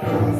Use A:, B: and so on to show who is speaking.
A: Carmen.